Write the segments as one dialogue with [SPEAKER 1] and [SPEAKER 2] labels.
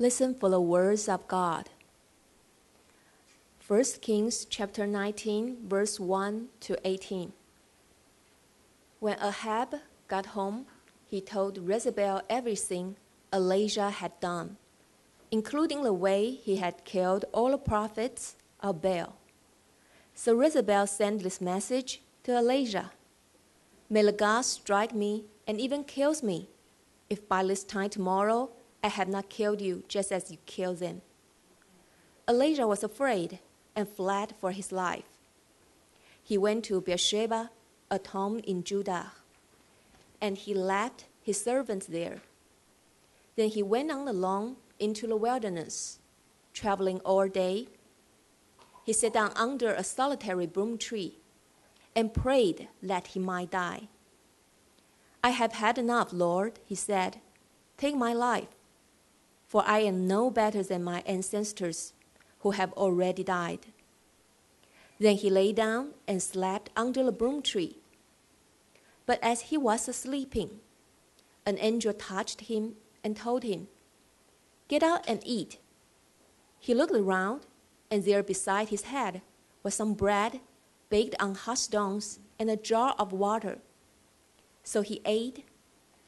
[SPEAKER 1] Listen for the words of God. 1 Kings chapter 19 verse 1 to 18. When Ahab got home, he told Jezebel everything Elijah had done, including the way he had killed all the prophets of Baal. So Jezebel sent this message to Elijah May the God strike me and even kills me, if by this time tomorrow I have not killed you just as you killed them. Elijah was afraid and fled for his life. He went to Beersheba, a town in Judah, and he left his servants there. Then he went on alone into the wilderness, traveling all day. He sat down under a solitary broom tree and prayed that he might die. I have had enough, Lord, he said. Take my life, for I am no better than my ancestors who have already died. Then he lay down and slept under the broom tree. But as he was sleeping, an angel touched him and told him, Get out and eat. He looked around, and there beside his head was some bread baked on hot stones and a jar of water. So he ate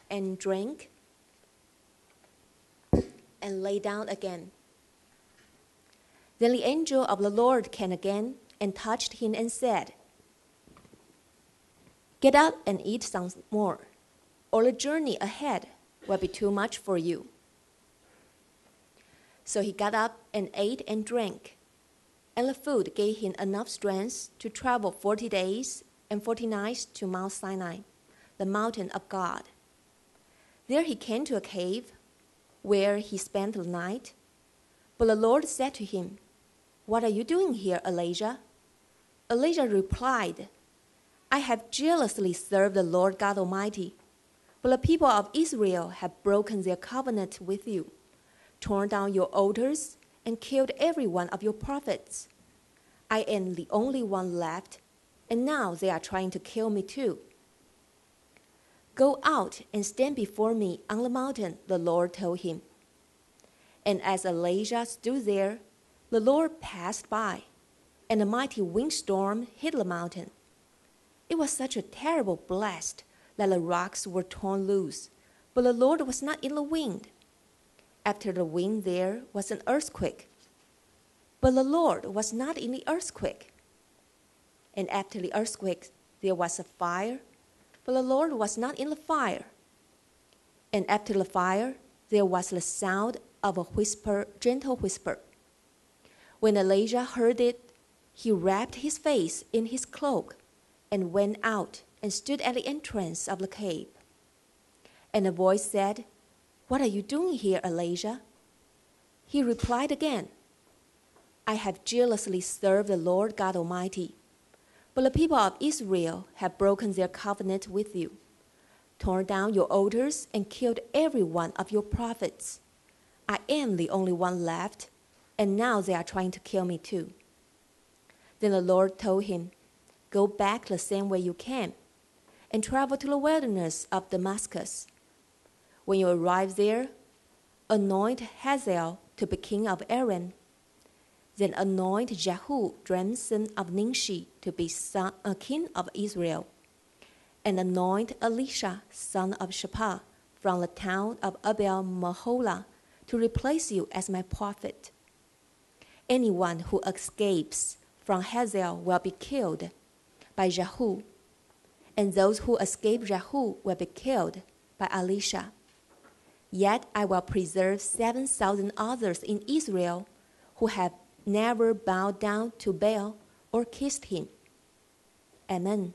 [SPEAKER 1] and drank and lay down again. Then the angel of the Lord came again and touched him and said, Get up and eat some more, or the journey ahead will be too much for you. So he got up and ate and drank and the food gave him enough strength to travel 40 days and 40 nights to Mount Sinai, the mountain of God. There he came to a cave where he spent the night. But the Lord said to him, What are you doing here, Elijah? Elijah replied, I have jealously served the Lord God Almighty, but the people of Israel have broken their covenant with you, torn down your altars, and killed every one of your prophets. I am the only one left, and now they are trying to kill me too. Go out and stand before me on the mountain, the Lord told him. And as Elijah stood there, the Lord passed by, and a mighty windstorm hit the mountain. It was such a terrible blast that the rocks were torn loose, but the Lord was not in the wind. After the wind, there was an earthquake. But the Lord was not in the earthquake. And after the earthquake, there was a fire, but the Lord was not in the fire. And after the fire, there was the sound of a whisper, gentle whisper. When Elijah heard it, he wrapped his face in his cloak and went out and stood at the entrance of the cave. And a voice said, what are you doing here, Elijah? He replied again, I have jealously served the Lord God Almighty, but the people of Israel have broken their covenant with you, torn down your altars, and killed every one of your prophets. I am the only one left, and now they are trying to kill me too. Then the Lord told him, Go back the same way you came, and travel to the wilderness of Damascus. When you arrive there, anoint Hazael to be king of Aram. Then anoint Jehu, grandson of Nimshi, to be son, uh, king of Israel. And anoint Elisha, son of Shaphat, from the town of Abel Meholah, to replace you as my prophet. Anyone who escapes from Hazael will be killed by Jehu, and those who escape Jehu will be killed by Elisha. Yet I will preserve 7,000 others in Israel who have never bowed down to Baal or kissed him. Amen.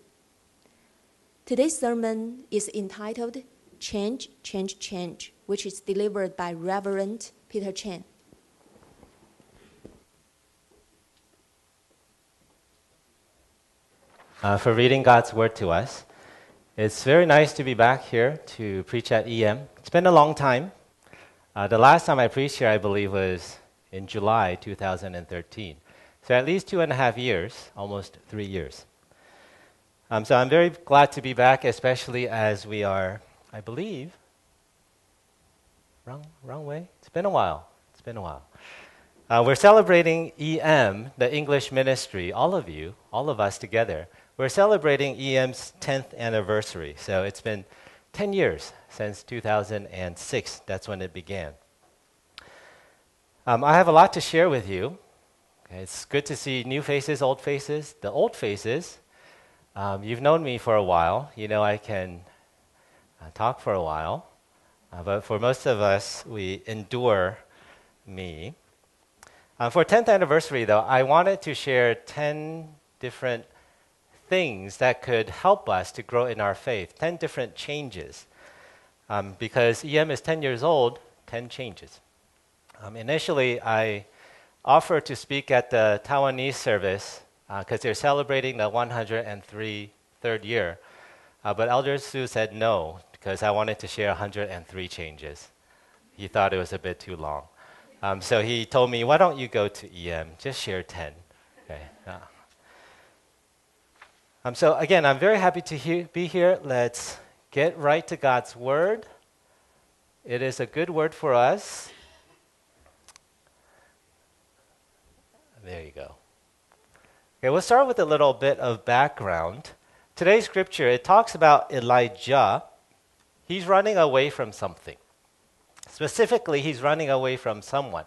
[SPEAKER 1] Today's sermon is entitled Change, Change, Change, which is delivered by Reverend Peter Chen.
[SPEAKER 2] Uh, for reading God's Word to us. It's very nice to be back here to preach at EM. It's been a long time. Uh, the last time I preached here, I believe, was in July 2013. So at least two and a half years, almost three years. Um, so I'm very glad to be back, especially as we are, I believe, wrong, wrong way. It's been a while. It's been a while. Uh, we're celebrating EM, the English ministry, all of you, all of us together. We're celebrating EM's 10th anniversary. So it's been 10 years since 2006. That's when it began. Um, I have a lot to share with you. It's good to see new faces, old faces. The old faces, um, you've known me for a while. You know I can uh, talk for a while. Uh, but for most of us, we endure me. Uh, for 10th anniversary, though, I wanted to share 10 different things that could help us to grow in our faith, 10 different changes. Um, because EM is 10 years old, 10 changes. Um, initially, I offered to speak at the Taiwanese service because uh, they're celebrating the 103 third year. Uh, but Elder Su said no because I wanted to share 103 changes. He thought it was a bit too long. Um, so he told me, why don't you go to EM? Just share 10. Okay. Uh, um, so again, I'm very happy to he- be here. Let's get right to God's word. It is a good word for us. There you go. Okay, we'll start with a little bit of background. Today's scripture, it talks about Elijah. He's running away from something. Specifically, he's running away from someone.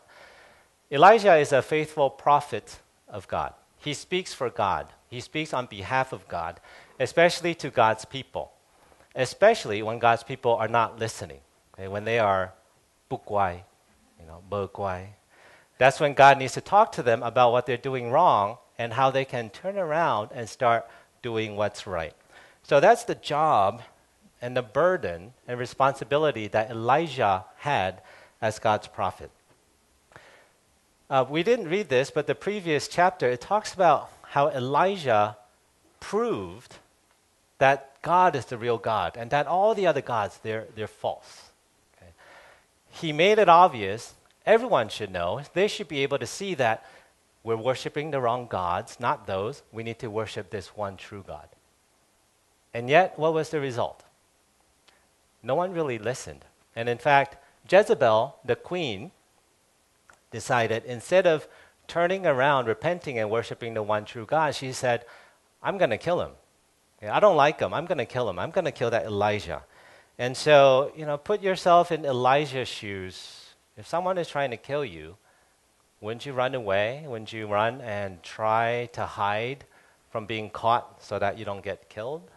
[SPEAKER 2] Elijah is a faithful prophet of God. He speaks for God. He speaks on behalf of God, especially to God's people, especially when God's people are not listening, okay, when they are bukwai, you know, bukwai. That's when God needs to talk to them about what they're doing wrong and how they can turn around and start doing what's right. So that's the job and the burden and responsibility that Elijah had as God's prophet. Uh, we didn't read this, but the previous chapter, it talks about how Elijah proved that God is the real God and that all the other gods, they're, they're false. Okay? He made it obvious everyone should know. They should be able to see that we're worshiping the wrong gods, not those. We need to worship this one true God. And yet, what was the result? No one really listened. And in fact, Jezebel, the queen, decided instead of turning around, repenting, and worshiping the one true God, she said, I'm going to kill him. I don't like him. I'm going to kill him. I'm going to kill that Elijah. And so, you know, put yourself in Elijah's shoes if someone is trying to kill you, wouldn't you run away? Wouldn't you run and try to hide from being caught so that you don't get killed?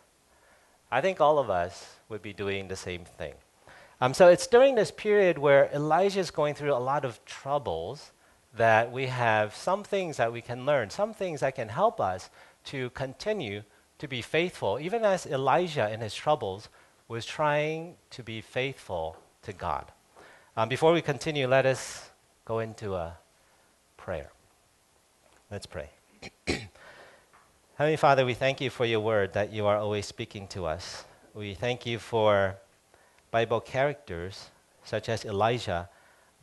[SPEAKER 2] I think all of us would be doing the same thing. Um, so it's during this period where Elijah is going through a lot of troubles that we have some things that we can learn, some things that can help us to continue to be faithful, even as Elijah in his troubles was trying to be faithful to God. Um, before we continue, let us go into a prayer. Let's pray. Heavenly Father, we thank you for your word that you are always speaking to us. We thank you for Bible characters such as Elijah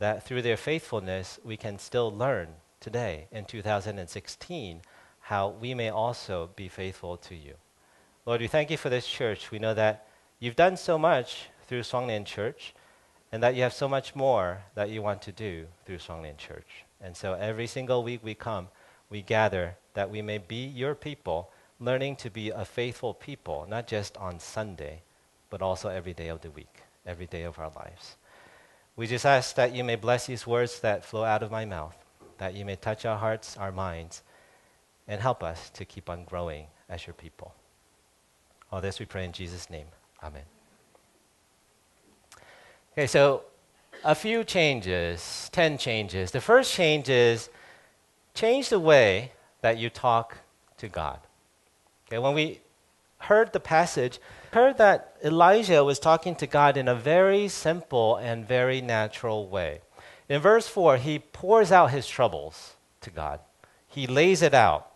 [SPEAKER 2] that through their faithfulness we can still learn today in 2016 how we may also be faithful to you. Lord, we thank you for this church. We know that you've done so much through Shuang Lien Church and that you have so much more that you want to do through Shuang Lien Church. And so every single week we come, we gather that we may be your people, learning to be a faithful people, not just on Sunday, but also every day of the week, every day of our lives. We just ask that you may bless these words that flow out of my mouth, that you may touch our hearts, our minds, and help us to keep on growing as your people. All this we pray in Jesus' name. Amen. Okay, so a few changes, 10 changes. The first change is change the way that you talk to God. Okay, when we heard the passage, heard that Elijah was talking to God in a very simple and very natural way. In verse 4, he pours out his troubles to God. He lays it out.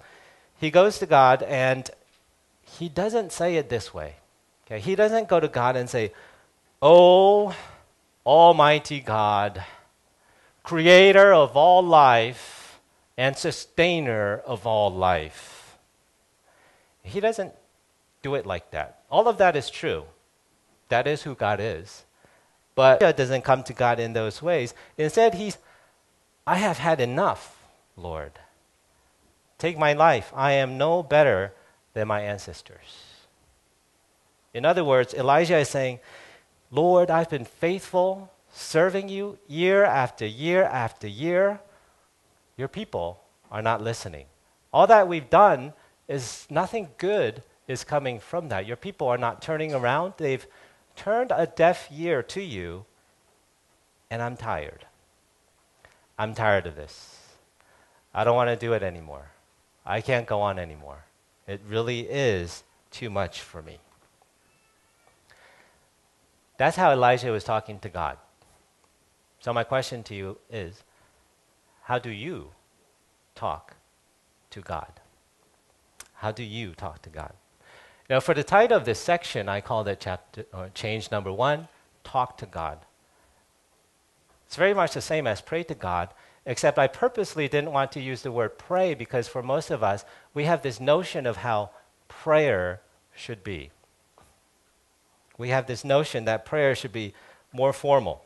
[SPEAKER 2] He goes to God and he doesn't say it this way. Okay, he doesn't go to God and say, "Oh, Almighty God, creator of all life and sustainer of all life. He doesn't do it like that. All of that is true. That is who God is. But he doesn't come to God in those ways. Instead, he's I have had enough, Lord. Take my life. I am no better than my ancestors. In other words, Elijah is saying, Lord, I've been faithful, serving you year after year after year. Your people are not listening. All that we've done is nothing good is coming from that. Your people are not turning around. They've turned a deaf ear to you, and I'm tired. I'm tired of this. I don't want to do it anymore. I can't go on anymore. It really is too much for me. That's how Elijah was talking to God. So, my question to you is how do you talk to God? How do you talk to God? Now, for the title of this section, I call it chapter, or change number one talk to God. It's very much the same as pray to God, except I purposely didn't want to use the word pray because for most of us, we have this notion of how prayer should be. We have this notion that prayer should be more formal.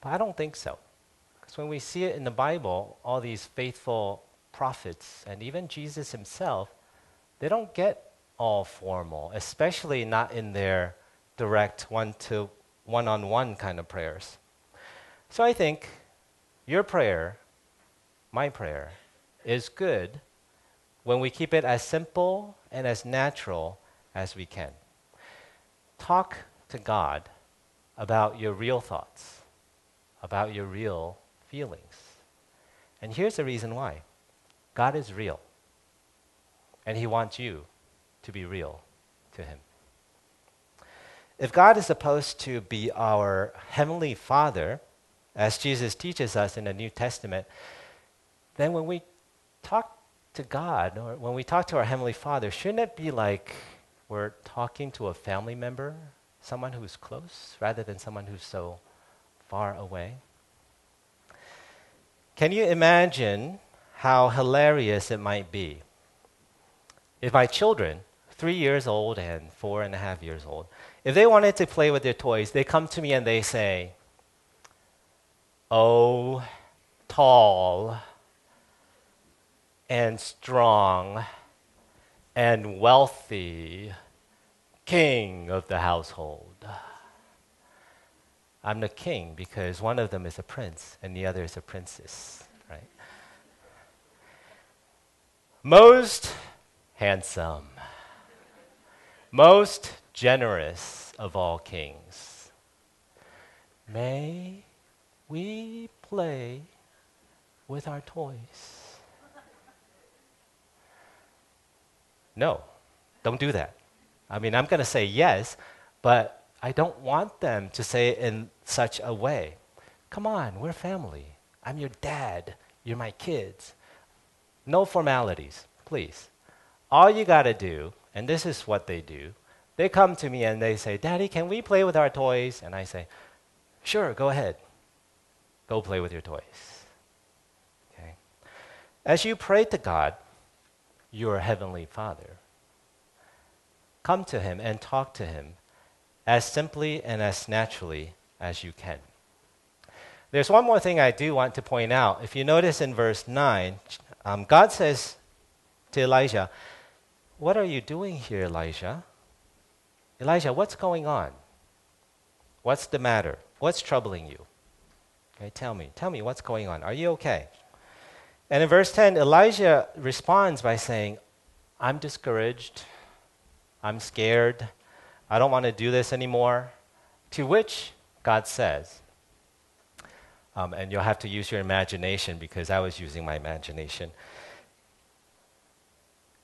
[SPEAKER 2] But I don't think so. Because when we see it in the Bible, all these faithful prophets and even Jesus himself, they don't get all formal, especially not in their direct one to one on one kind of prayers. So I think your prayer, my prayer, is good when we keep it as simple and as natural as we can. Talk to God about your real thoughts, about your real feelings. And here's the reason why God is real, and He wants you to be real to Him. If God is supposed to be our Heavenly Father, as Jesus teaches us in the New Testament, then when we talk to God or when we talk to our Heavenly Father, shouldn't it be like we're talking to a family member, someone who's close, rather than someone who's so far away? Can you imagine how hilarious it might be if my children, three years old and four and a half years old, if they wanted to play with their toys, they come to me and they say, Oh, tall and strong and wealthy king of the household. I'm the king because one of them is a prince and the other is a princess, right? Most handsome, most generous of all kings. May we play with our toys. No, don't do that. I mean, I'm going to say yes, but I don't want them to say it in such a way. Come on, we're family. I'm your dad. You're my kids. No formalities, please. All you got to do, and this is what they do, they come to me and they say, Daddy, can we play with our toys? And I say, Sure, go ahead. Go play with your toys. Okay? As you pray to God, your heavenly Father. Come to him and talk to him as simply and as naturally as you can. There's one more thing I do want to point out. If you notice in verse 9, um, God says to Elijah, What are you doing here, Elijah? Elijah, what's going on? What's the matter? What's troubling you? Okay, tell me. Tell me what's going on. Are you okay? And in verse 10, Elijah responds by saying, I'm discouraged. I'm scared. I don't want to do this anymore. To which God says, um, and you'll have to use your imagination because I was using my imagination.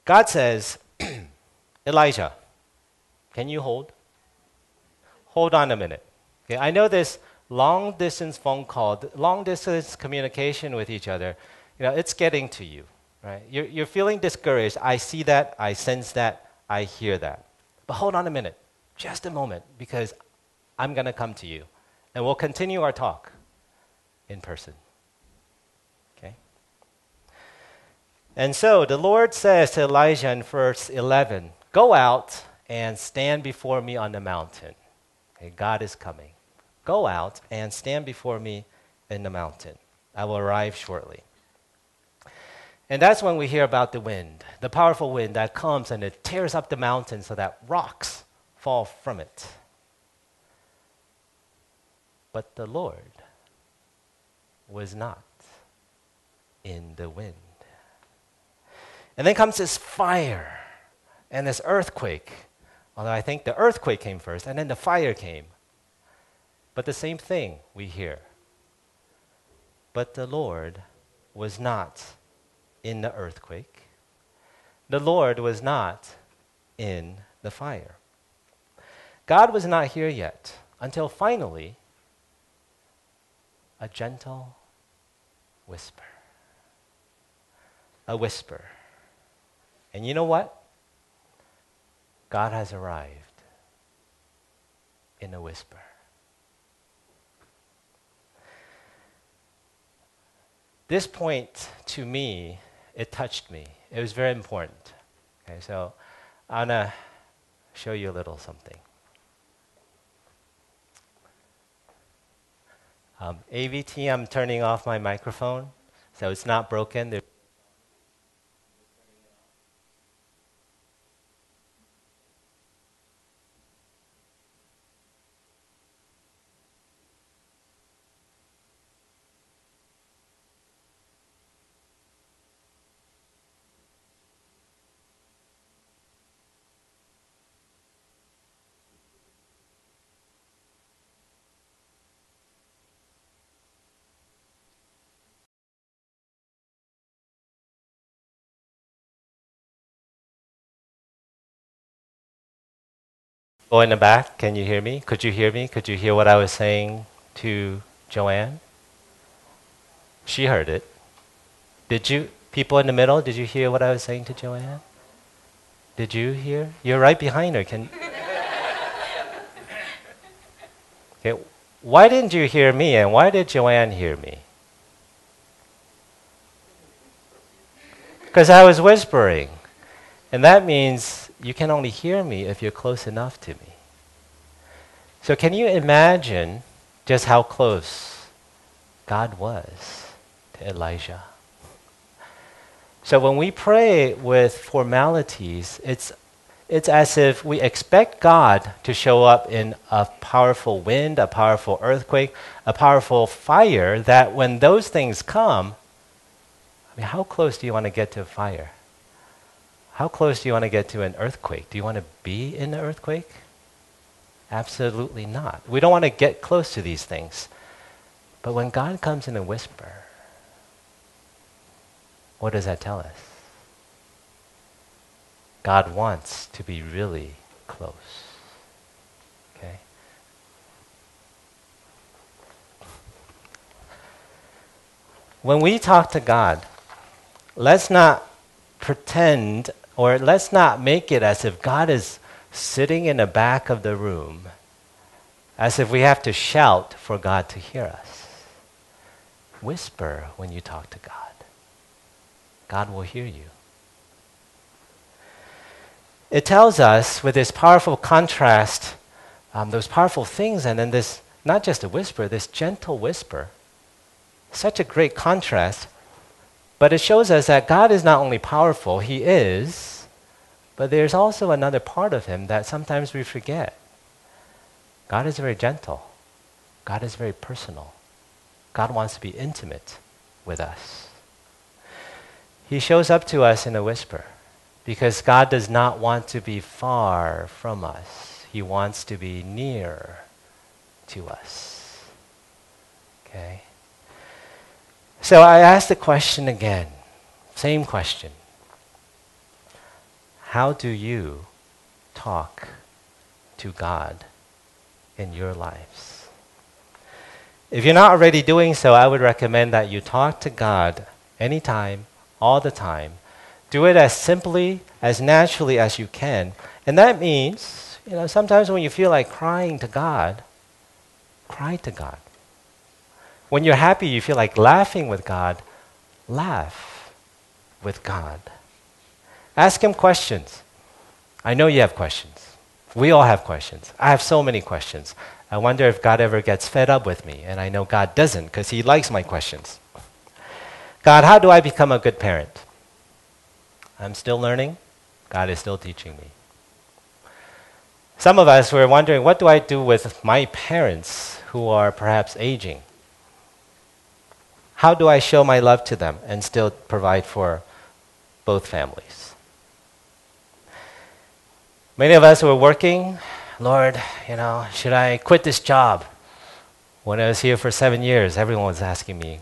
[SPEAKER 2] God says, Elijah, can you hold? Hold on a minute. Okay, I know this long distance phone call, long distance communication with each other you know, it's getting to you, right? You're, you're feeling discouraged. I see that, I sense that, I hear that. But hold on a minute, just a moment, because I'm going to come to you, and we'll continue our talk in person. Okay? And so the Lord says to Elijah in verse 11, Go out and stand before me on the mountain. Okay, God is coming. Go out and stand before me in the mountain. I will arrive shortly. And that's when we hear about the wind, the powerful wind that comes and it tears up the mountain so that rocks fall from it. But the Lord was not in the wind. And then comes this fire and this earthquake. Although I think the earthquake came first and then the fire came. But the same thing we hear. But the Lord was not in the earthquake. The Lord was not in the fire. God was not here yet until finally a gentle whisper. A whisper. And you know what? God has arrived in a whisper. This point to me, it touched me. It was very important. Okay, so I'm going to show you a little something. Um, AVT, I'm turning off my microphone, so it's not broken. There's Oh, in the back, can you hear me? Could you hear me? Could you hear what I was saying to Joanne? She heard it. Did you, people in the middle, did you hear what I was saying to Joanne? Did you hear? You're right behind her. Can Okay, why didn't you hear me and why did Joanne hear me? Because I was whispering. And that means you can only hear me if you're close enough to me. So, can you imagine just how close God was to Elijah? So, when we pray with formalities, it's, it's as if we expect God to show up in a powerful wind, a powerful earthquake, a powerful fire, that when those things come, I mean, how close do you want to get to fire? How close do you want to get to an earthquake? Do you want to be in the earthquake? Absolutely not. We don't want to get close to these things. But when God comes in a whisper, what does that tell us? God wants to be really close. Okay? When we talk to God, let's not pretend or let's not make it as if God is sitting in the back of the room, as if we have to shout for God to hear us. Whisper when you talk to God. God will hear you. It tells us with this powerful contrast, um, those powerful things, and then this, not just a whisper, this gentle whisper, such a great contrast but it shows us that God is not only powerful, He is, but there's also another part of Him that sometimes we forget. God is very gentle, God is very personal. God wants to be intimate with us. He shows up to us in a whisper because God does not want to be far from us. He wants to be near to us. Okay? So I ask the question again, same question. How do you talk to God in your lives? If you're not already doing so, I would recommend that you talk to God anytime, all the time. Do it as simply, as naturally as you can. And that means, you know, sometimes when you feel like crying to God, cry to God. When you're happy, you feel like laughing with God, laugh with God. Ask Him questions. I know you have questions. We all have questions. I have so many questions I wonder if God ever gets fed up with me. And I know God doesn't because He likes my questions. God, how do I become a good parent? I'm still learning. God is still teaching me. Some of us were wondering, what do I do with my parents who are perhaps aging? How do I show my love to them and still provide for both families? Many of us were working, Lord, you know, should I quit this job? When I was here for seven years, everyone was asking me,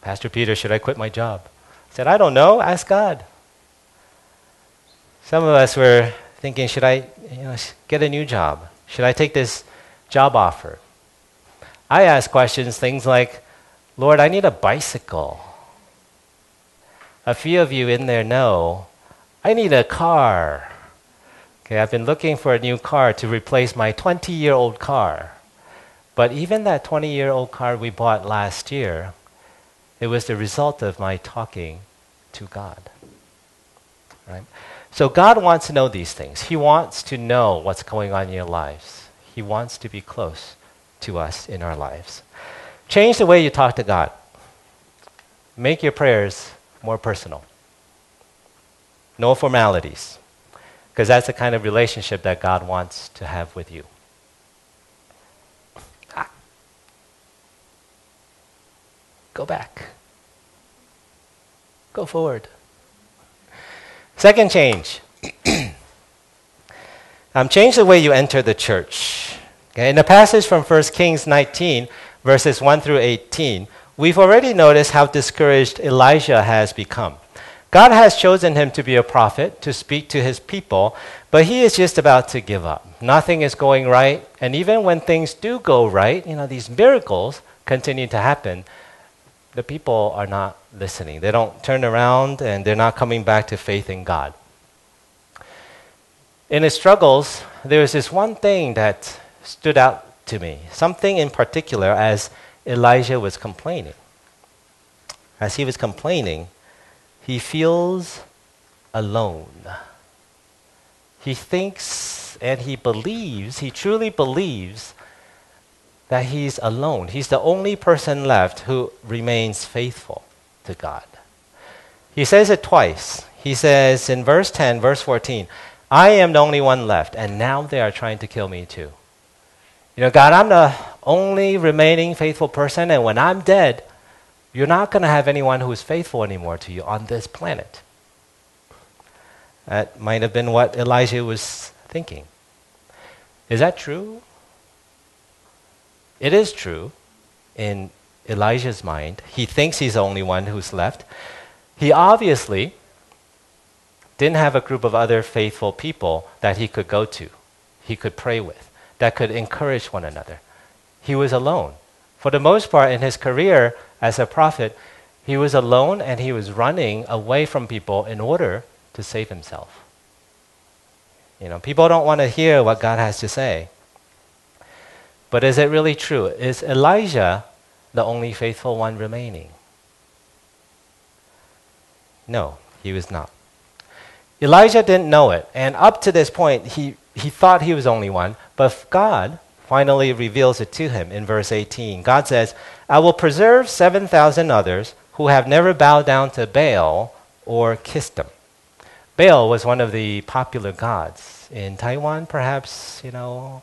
[SPEAKER 2] Pastor Peter, should I quit my job? I said, I don't know, ask God. Some of us were thinking, should I you know, get a new job? Should I take this job offer? I ask questions, things like, Lord, I need a bicycle. A few of you in there know, I need a car. Okay, I've been looking for a new car to replace my 20 year old car. But even that 20 year old car we bought last year, it was the result of my talking to God. Right? So God wants to know these things. He wants to know what's going on in your lives. He wants to be close to us in our lives. Change the way you talk to God. Make your prayers more personal. No formalities, because that's the kind of relationship that God wants to have with you. Ah. Go back. Go forward. Second change. um, change the way you enter the church. Okay, in the passage from 1 Kings 19, verses 1 through 18, we've already noticed how discouraged Elijah has become. God has chosen him to be a prophet, to speak to his people, but he is just about to give up. Nothing is going right, and even when things do go right, you know, these miracles continue to happen, the people are not listening. They don't turn around and they're not coming back to faith in God. In his struggles, there was this one thing that stood out to me, something in particular as Elijah was complaining. As he was complaining, he feels alone. He thinks and he believes, he truly believes that he's alone. He's the only person left who remains faithful to God. He says it twice. He says in verse 10, verse 14, I am the only one left, and now they are trying to kill me too. You know, God, I'm the only remaining faithful person, and when I'm dead, you're not going to have anyone who is faithful anymore to you on this planet. That might have been what Elijah was thinking. Is that true? It is true in Elijah's mind. He thinks he's the only one who's left. He obviously didn't have a group of other faithful people that he could go to, he could pray with, that could encourage one another. He was alone. For the most part in his career as a prophet, he was alone and he was running away from people in order to save himself. You know, people don't want to hear what God has to say. But is it really true? Is Elijah the only faithful one remaining? No, he was not. Elijah didn't know it, and up to this point, he, he thought he was only one, but God finally reveals it to him in verse 18. God says, I will preserve 7,000 others who have never bowed down to Baal or kissed him. Baal was one of the popular gods. In Taiwan, perhaps, you know,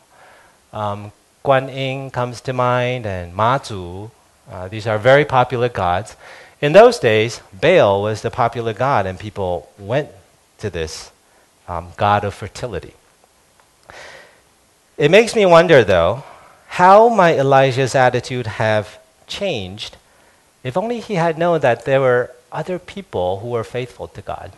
[SPEAKER 2] um, Guan Yin comes to mind, and Ma Zu. Uh, these are very popular gods. In those days, Baal was the popular god, and people went to this um, god of fertility. It makes me wonder, though, how might Elijah's attitude have changed if only he had known that there were other people who were faithful to God?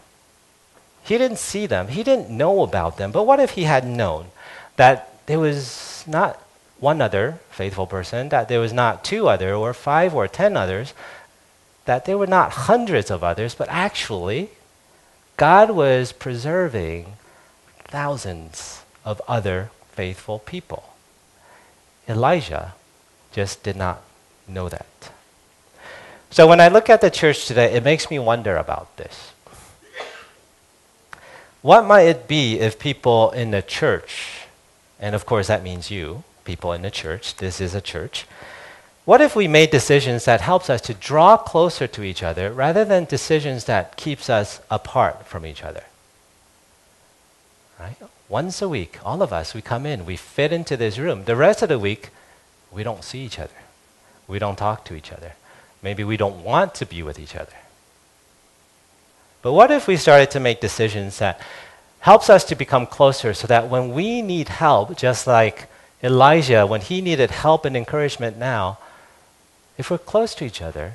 [SPEAKER 2] He didn't see them, he didn't know about them, but what if he had known that there was not one other faithful person, that there was not two other or five or ten others, that there were not hundreds of others, but actually, God was preserving thousands of other faithful people. Elijah just did not know that. So when I look at the church today, it makes me wonder about this. What might it be if people in the church, and of course that means you, people in the church. This is a church. What if we made decisions that helps us to draw closer to each other rather than decisions that keeps us apart from each other? Right? Once a week, all of us, we come in, we fit into this room. The rest of the week, we don't see each other. We don't talk to each other. Maybe we don't want to be with each other. But what if we started to make decisions that helps us to become closer so that when we need help, just like Elijah, when he needed help and encouragement now, if we're close to each other,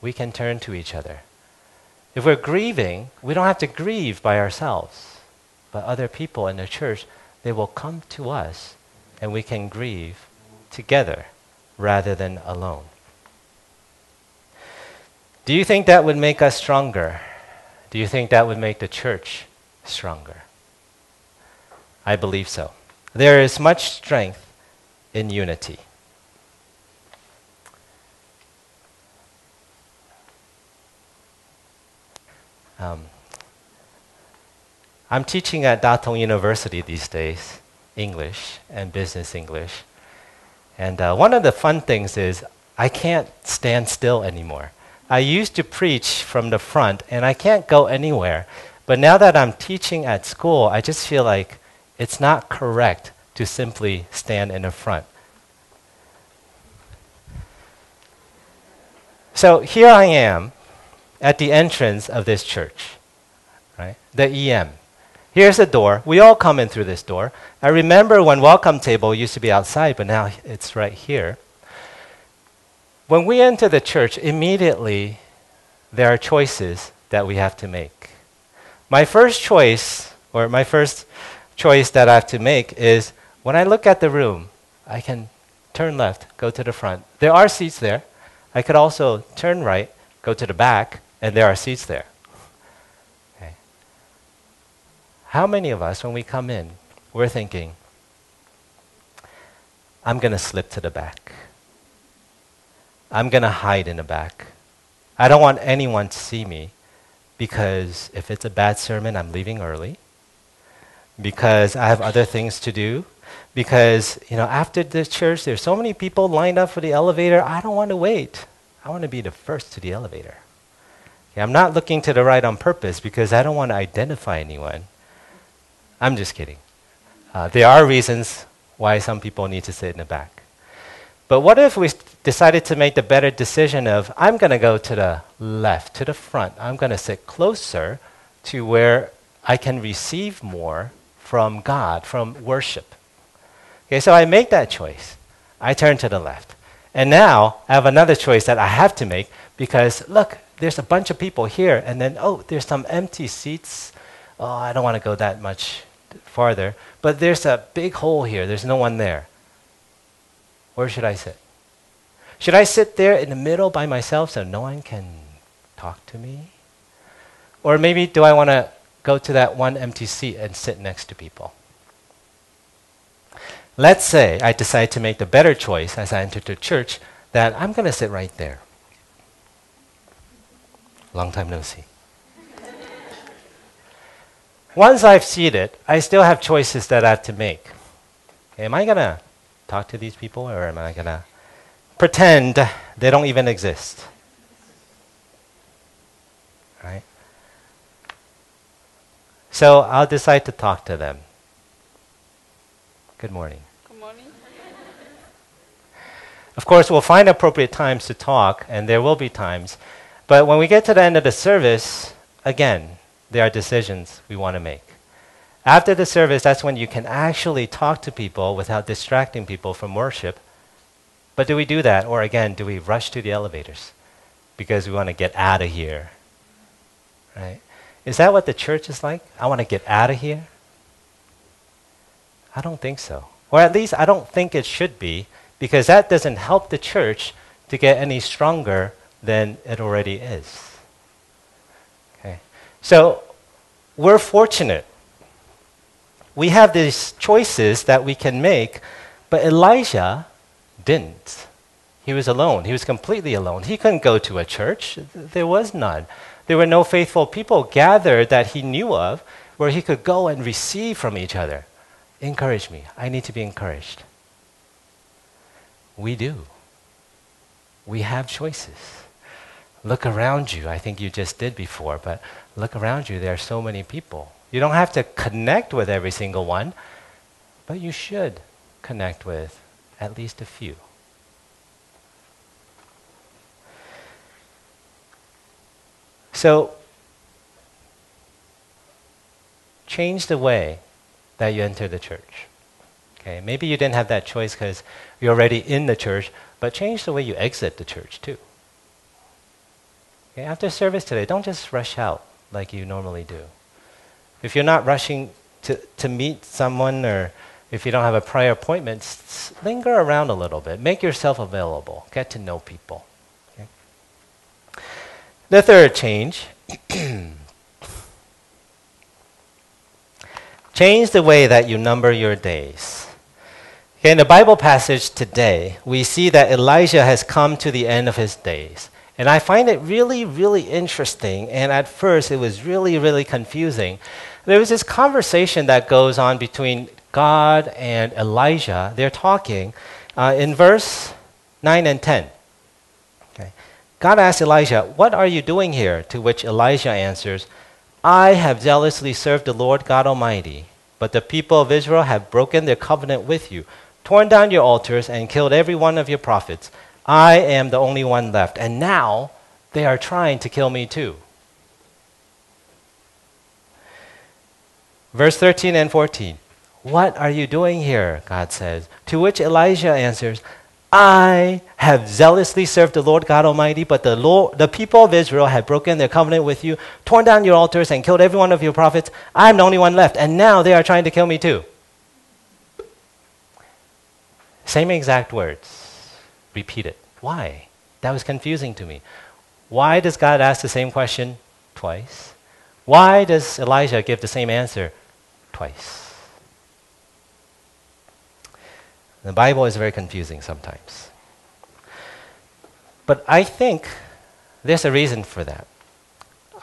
[SPEAKER 2] we can turn to each other. If we're grieving, we don't have to grieve by ourselves, but other people in the church, they will come to us and we can grieve together rather than alone. Do you think that would make us stronger? Do you think that would make the church stronger? I believe so. There is much strength in unity. Um, I'm teaching at Tong University these days, English and business English. And uh, one of the fun things is I can't stand still anymore. I used to preach from the front, and I can't go anywhere. But now that I'm teaching at school, I just feel like it's not correct to simply stand in the front. So here I am at the entrance of this church, right? The EM. Here's the door. We all come in through this door. I remember when welcome table used to be outside, but now it's right here. When we enter the church, immediately there are choices that we have to make. My first choice, or my first choice that I have to make, is when I look at the room, I can turn left, go to the front. There are seats there. I could also turn right, go to the back, and there are seats there. Okay. How many of us, when we come in, we're thinking, I'm going to slip to the back? I'm going to hide in the back. I don't want anyone to see me because if it's a bad sermon, I'm leaving early. Because I have other things to do. Because, you know, after the church, there's so many people lined up for the elevator. I don't want to wait. I want to be the first to the elevator. Okay, I'm not looking to the right on purpose because I don't want to identify anyone. I'm just kidding. Uh, there are reasons why some people need to sit in the back. But what if we decided to make the better decision of I'm going to go to the left, to the front. I'm going to sit closer to where I can receive more from God, from worship. Okay, so I make that choice. I turn to the left. And now I have another choice that I have to make because look, there's a bunch of people here, and then, oh, there's some empty seats. Oh, I don't want to go that much farther. But there's a big hole here, there's no one there. Where should I sit? Should I sit there in the middle by myself so no one can talk to me? Or maybe do I want to go to that one empty seat and sit next to people? Let's say I decide to make the better choice as I enter the church that I'm going to sit right there. Long time no see. Once I've seated, I still have choices that I have to make. Am I going to talk to these people or am I going to pretend they don't even exist? Right? So I'll decide to talk to them. Good morning.
[SPEAKER 3] Good morning.
[SPEAKER 2] Of course, we'll find appropriate times to talk, and there will be times. But when we get to the end of the service, again, there are decisions we want to make. After the service, that's when you can actually talk to people without distracting people from worship. But do we do that? Or again, do we rush to the elevators because we want to get out of here? Right? Is that what the church is like? I want to get out of here? I don't think so. Or at least I don't think it should be because that doesn't help the church to get any stronger than it already is. So we're fortunate we have these choices that we can make, but Elijah didn't. He was alone. He was completely alone. He couldn't go to a church, there was none. There were no faithful people gathered that he knew of where he could go and receive from each other. Encourage me. I need to be encouraged. We do. We have choices. Look around you. I think you just did before, but look around you. There are so many people. You don't have to connect with every single one, but you should connect with at least a few. So, change the way that you enter the church. Okay, maybe you didn't have that choice because you're already in the church, but change the way you exit the church too. Okay, after service today, don't just rush out like you normally do. If you're not rushing to, to meet someone or if you don't have a prior appointment, s- linger around a little bit. Make yourself available. Get to know people. Okay? The third change change the way that you number your days. Okay, in the Bible passage today, we see that Elijah has come to the end of his days. And I find it really, really interesting. And at first, it was really, really confusing. There was this conversation that goes on between God and Elijah. They're talking uh, in verse 9 and 10. Okay. God asks Elijah, What are you doing here? To which Elijah answers, I have zealously served the Lord God Almighty, but the people of Israel have broken their covenant with you, torn down your altars, and killed every one of your prophets. I am the only one left, and now they are trying to kill me too. Verse 13 and 14. What are you doing here? God says. To which Elijah answers, I have zealously served the Lord God Almighty, but the, Lord, the people of Israel have broken their covenant with you, torn down your altars, and killed every one of your prophets. I'm the only one left, and now they are trying to kill me too. Same exact words, repeated. Why? That was confusing to me. Why does God ask the same question twice? Why does Elijah give the same answer twice? The Bible is very confusing sometimes. But I think there's a reason for that.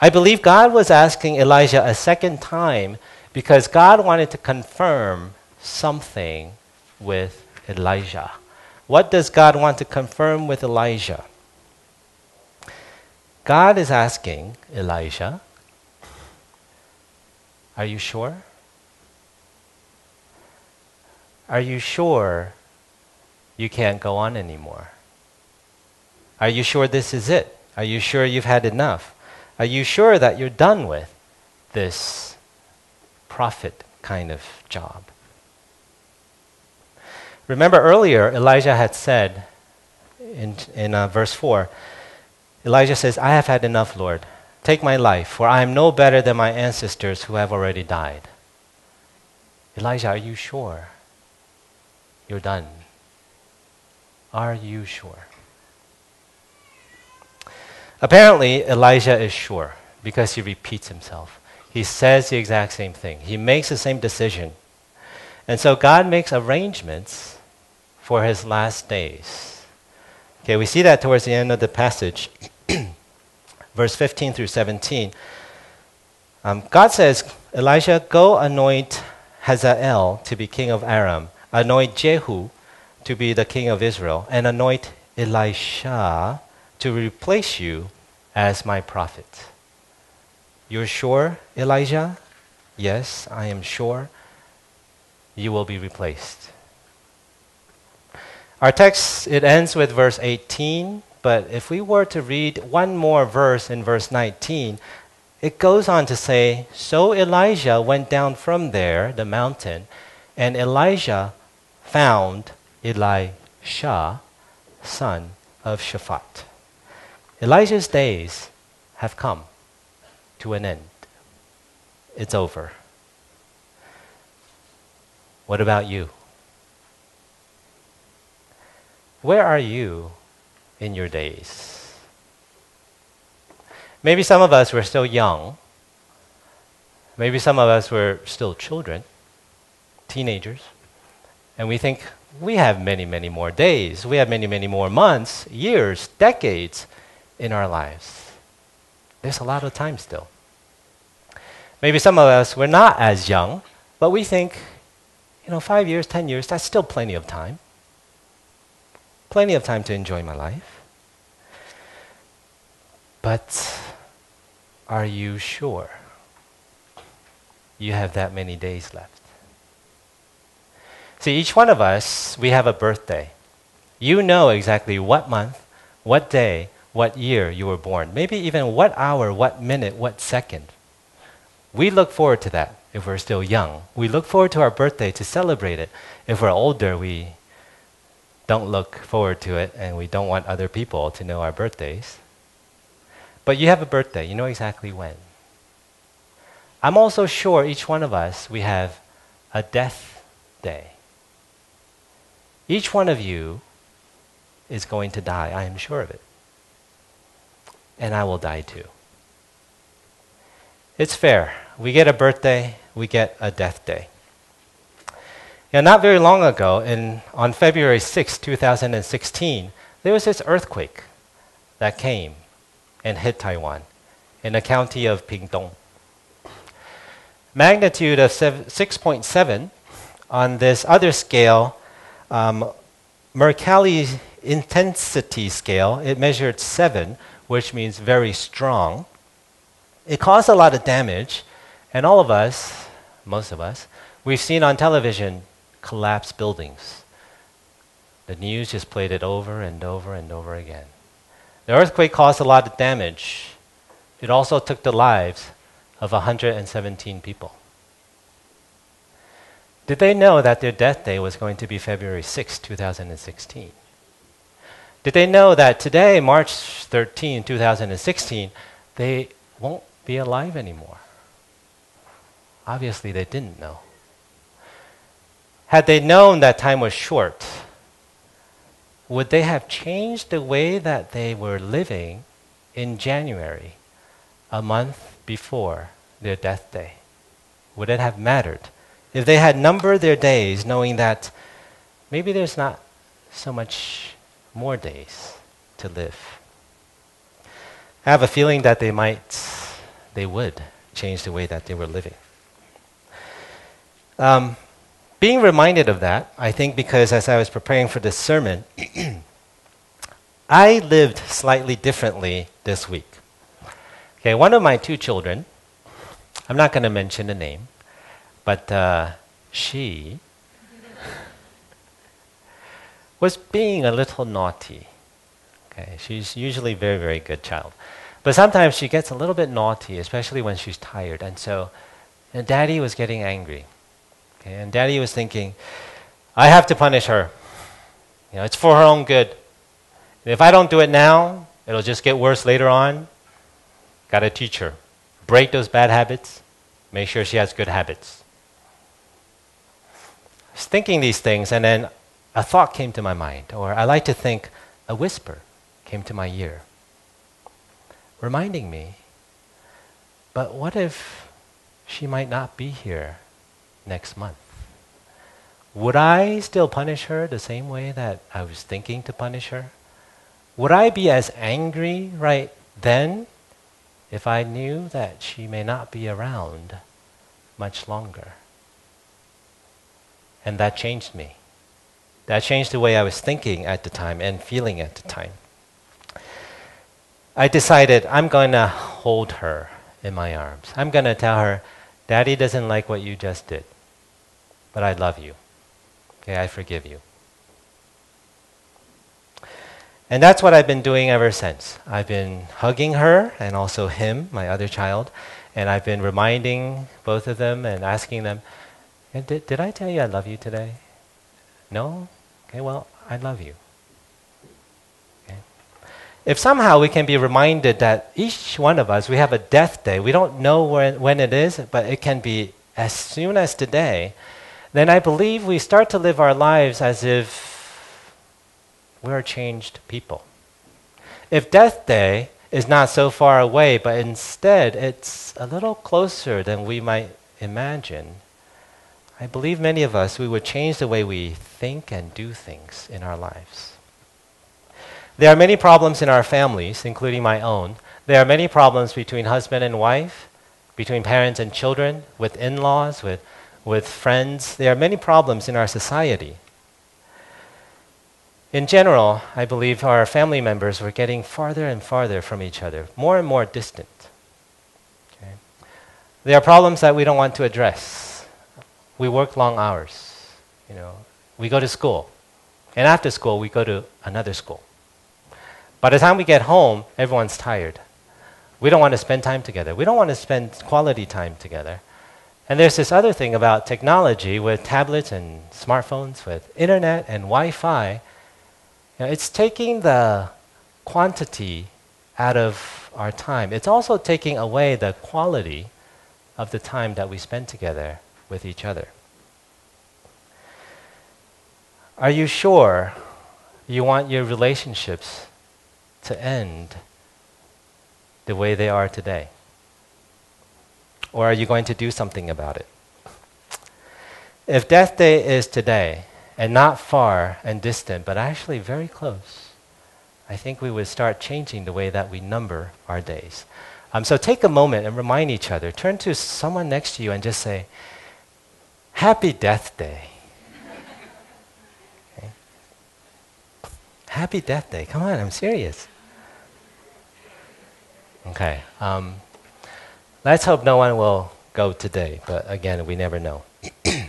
[SPEAKER 2] I believe God was asking Elijah a second time because God wanted to confirm something with Elijah. What does God want to confirm with Elijah? God is asking Elijah, Are you sure? Are you sure you can't go on anymore? Are you sure this is it? Are you sure you've had enough? Are you sure that you're done with this prophet kind of job? Remember earlier, Elijah had said in, in uh, verse 4 Elijah says, I have had enough, Lord. Take my life, for I am no better than my ancestors who have already died. Elijah, are you sure? You're done. Are you sure? Apparently, Elijah is sure because he repeats himself. He says the exact same thing, he makes the same decision. And so God makes arrangements for his last days. Okay, we see that towards the end of the passage, verse 15 through 17. Um, God says, Elijah, go anoint Hazael to be king of Aram, anoint Jehu to be the king of Israel, and anoint Elisha to replace you as my prophet. You're sure, Elijah? Yes, I am sure. You will be replaced. Our text it ends with verse 18, but if we were to read one more verse in verse 19, it goes on to say, So Elijah went down from there, the mountain, and Elijah found Elisha, son of Shaphat. Elijah's days have come to an end. It's over. What about you? Where are you in your days? Maybe some of us were still young. Maybe some of us were still children, teenagers. And we think we have many, many more days. We have many, many more months, years, decades in our lives. There's a lot of time still. Maybe some of us were not as young, but we think, you know, five years, ten years, that's still plenty of time. Plenty of time to enjoy my life. But are you sure you have that many days left? See, each one of us, we have a birthday. You know exactly what month, what day, what year you were born. Maybe even what hour, what minute, what second. We look forward to that if we're still young. We look forward to our birthday to celebrate it. If we're older, we don't look forward to it and we don't want other people to know our birthdays. But you have a birthday, you know exactly when. I'm also sure each one of us, we have a death day. Each one of you is going to die, I am sure of it. And I will die too. It's fair. We get a birthday, we get a death day. Now, not very long ago, in, on February 6, 2016, there was this earthquake that came and hit Taiwan in the county of Pingtung. Magnitude of 6.7 on this other scale um, Mercalli intensity scale, it measured 7, which means very strong. It caused a lot of damage, and all of us, most of us, we've seen on television collapsed buildings. The news just played it over and over and over again. The earthquake caused a lot of damage. It also took the lives of 117 people. Did they know that their death day was going to be February 6, 2016? Did they know that today, March 13, 2016, they won't be alive anymore? Obviously, they didn't know. Had they known that time was short, would they have changed the way that they were living in January, a month before their death day? Would it have mattered? if they had numbered their days, knowing that maybe there's not so much more days to live. I have a feeling that they might, they would change the way that they were living. Um, being reminded of that, I think because as I was preparing for this sermon, I lived slightly differently this week. Okay, one of my two children, I'm not going to mention the name, but uh, she was being a little naughty. Okay, she's usually a very, very good child. But sometimes she gets a little bit naughty, especially when she's tired. And so daddy was getting angry. Okay, and daddy was thinking, I have to punish her. You know, it's for her own good. If I don't do it now, it'll just get worse later on. Got to teach her. Break those bad habits. Make sure she has good habits was thinking these things, and then a thought came to my mind, or I like to think a whisper came to my ear, reminding me, but what if she might not be here next month? Would I still punish her the same way that I was thinking to punish her? Would I be as angry right then if I knew that she may not be around much longer? And that changed me. That changed the way I was thinking at the time and feeling at the time. I decided I'm going to hold her in my arms. I'm going to tell her, Daddy doesn't like what you just did, but I love you. Okay, I forgive you. And that's what I've been doing ever since. I've been hugging her and also him, my other child, and I've been reminding both of them and asking them, did, did I tell you I love you today? No? Okay, well, I love you. Okay. If somehow we can be reminded that each one of us, we have a death day, we don't know when, when it is, but it can be as soon as today, then I believe we start to live our lives as if we're changed people. If death day is not so far away, but instead it's a little closer than we might imagine, I believe many of us, we would change the way we think and do things in our lives. There are many problems in our families, including my own. There are many problems between husband and wife, between parents and children, with in laws, with, with friends. There are many problems in our society. In general, I believe our family members were getting farther and farther from each other, more and more distant. Okay? There are problems that we don't want to address. We work long hours. You know, we go to school. And after school, we go to another school. By the time we get home, everyone's tired. We don't want to spend time together. We don't want to spend quality time together. And there's this other thing about technology with tablets and smartphones, with internet and Wi Fi. You know, it's taking the quantity out of our time. It's also taking away the quality of the time that we spend together with each other. Are you sure you want your relationships to end the way they are today? Or are you going to do something about it? If death day is today, and not far and distant, but actually very close, I think we would start changing the way that we number our days. Um, so take a moment and remind each other. Turn to someone next to you and just say, Happy Death Day. Happy Death Day. Come on, I'm serious. Okay. Um, let's hope no one will go today, but again, we never know.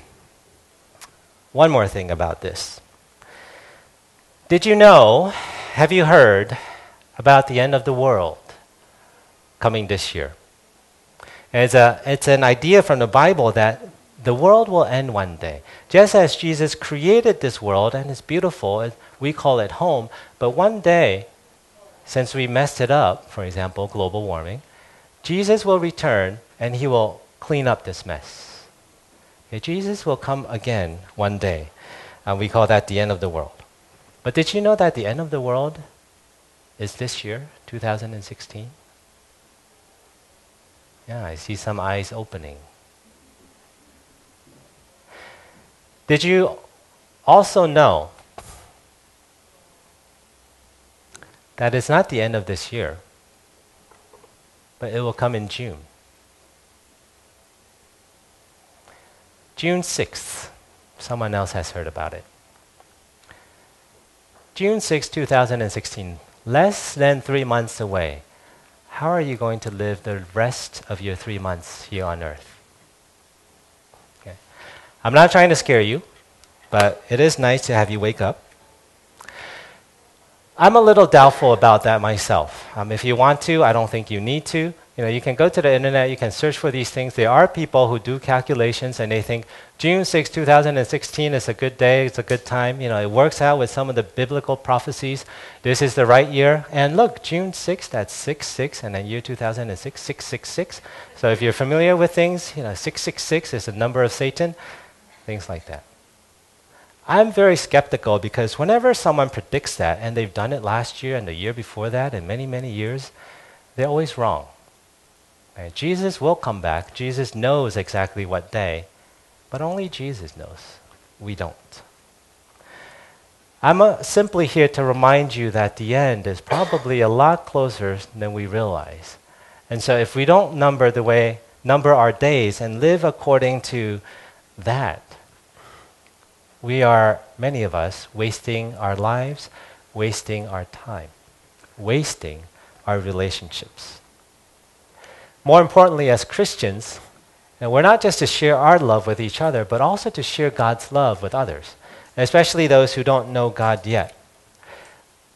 [SPEAKER 2] One more thing about this. Did you know, have you heard about the end of the world coming this year? It's, a, it's an idea from the Bible that the world will end one day. Just as Jesus created this world and it's beautiful, we call it home, but one day since we messed it up, for example, global warming, Jesus will return and he will clean up this mess. Okay, Jesus will come again one day, and we call that the end of the world. But did you know that the end of the world is this year, 2016? Yeah, I see some eyes opening. Did you also know that it's not the end of this year, but it will come in June. June 6th. Someone else has heard about it. June 6, 2016, less than three months away. How are you going to live the rest of your three months here on earth? Okay. I'm not trying to scare you, but it is nice to have you wake up I'm a little doubtful about that myself. Um, if you want to, I don't think you need to. You know, you can go to the internet, you can search for these things. There are people who do calculations and they think June 6, 2016 is a good day, it's a good time. You know, it works out with some of the biblical prophecies. This is the right year. And look, June 6, that's 6, 6, and then year 2006, 666. So if you're familiar with things, you know, 666 is the number of Satan, things like that. I'm very skeptical because whenever someone predicts that, and they've done it last year and the year before that and many, many years, they're always wrong. Right? Jesus will come back. Jesus knows exactly what day, but only Jesus knows. We don't. I'm uh, simply here to remind you that the end is probably a lot closer than we realize. And so if we don't number the way, number our days and live according to that, we are, many of us, wasting our lives, wasting our time, wasting our relationships. More importantly, as Christians, and we're not just to share our love with each other, but also to share God's love with others, especially those who don't know God yet.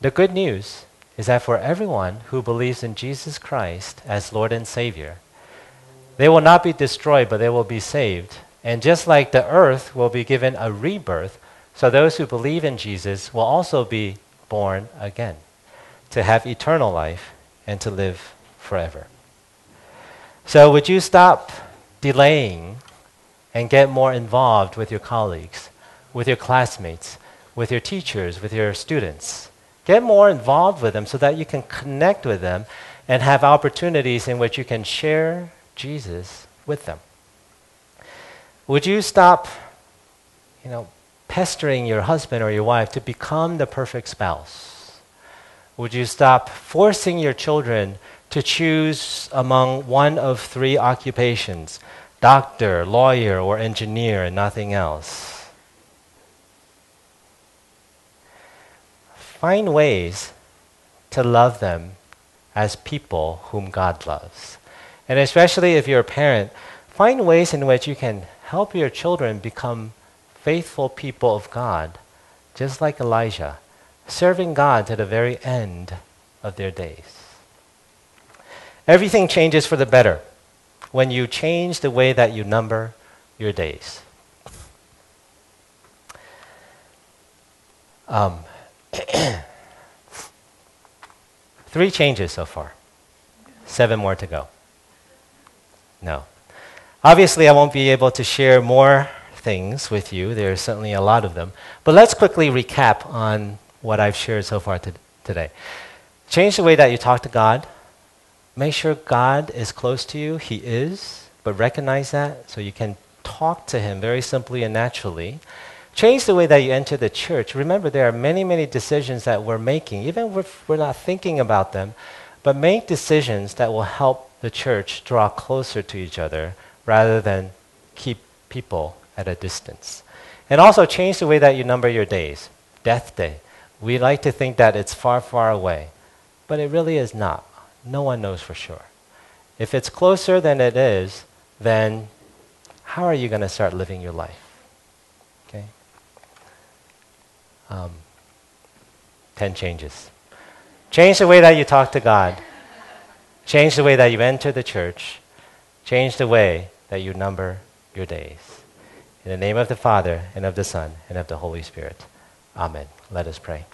[SPEAKER 2] The good news is that for everyone who believes in Jesus Christ as Lord and Savior, they will not be destroyed, but they will be saved and just like the earth will be given a rebirth, so those who believe in Jesus will also be born again to have eternal life and to live forever. So, would you stop delaying and get more involved with your colleagues, with your classmates, with your teachers, with your students? Get more involved with them so that you can connect with them and have opportunities in which you can share Jesus with them. Would you stop, you know, pestering your husband or your wife to become the perfect spouse? Would you stop forcing your children to choose among one of three occupations doctor, lawyer, or engineer, and nothing else? find ways to love them as people whom God loves. And especially if you're a parent, find ways in which you can help your children become faithful people of God, just like Elijah, serving God to the very end of their days. Everything changes for the better when you change the way that you number your days. Um, three changes so far, seven more to go. No. Obviously, I won't be able to share more things with you. There are certainly a lot of them. But let's quickly recap on what I've shared so far to today. Change the way that you talk to God. Make sure God is close to you. He is, but recognize that so you can talk to Him very simply and naturally. Change the way that you enter the church. Remember, there are many, many decisions that we're making, even if we're not thinking about them, but make decisions that will help the church draw closer to each other rather than keep people at a distance. And also change the way that you number your days. Death day. We like to think that it's far, far away, but it really is not. No one knows for sure. If it's closer than it is, then how are you going to start living your life? Okay? Um, 10 changes. Change the way that you talk to God. Change the way that you enter the church. Change the way that you number your days. In the name of the Father, and of the Son, and of the Holy Spirit. Amen. Let us pray.